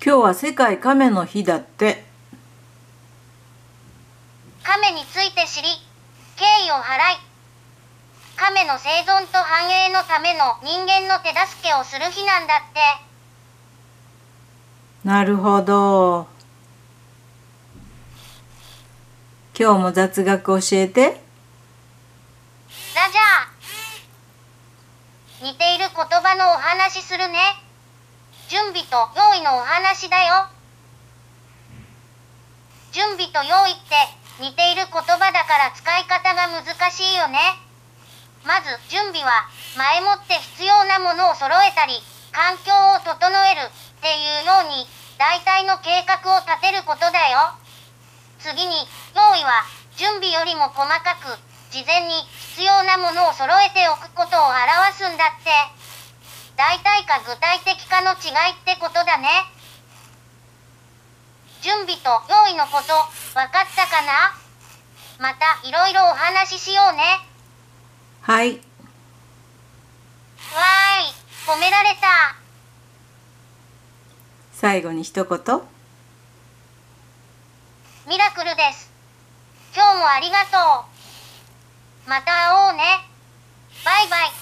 今日は世界亀の日だって。亀について知り、敬意を払い、亀の生存と繁栄のための人間の手助けをする日なんだって。なるほど。今日も雑学教えて。ラジャー。似ている言葉のお話するね。準備と用意のお話だよ。準備と用意って似ている言葉だから使い方が難しいよね。まず準備は前もって必要なものを揃えたり環境を整えるっていうように大体の計画を立てることだよ。次に用意は準備よりも細かく事前に必要なものを揃えておくことを表すんだって。大体か具体的かの違いってことだね。準備と用意のこと分かったかな？またいろいろお話ししようね。はい。わーい、褒められた。最後に一言。ミラクルです。今日もありがとう。また会おうね。バイバイ。